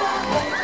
Bye.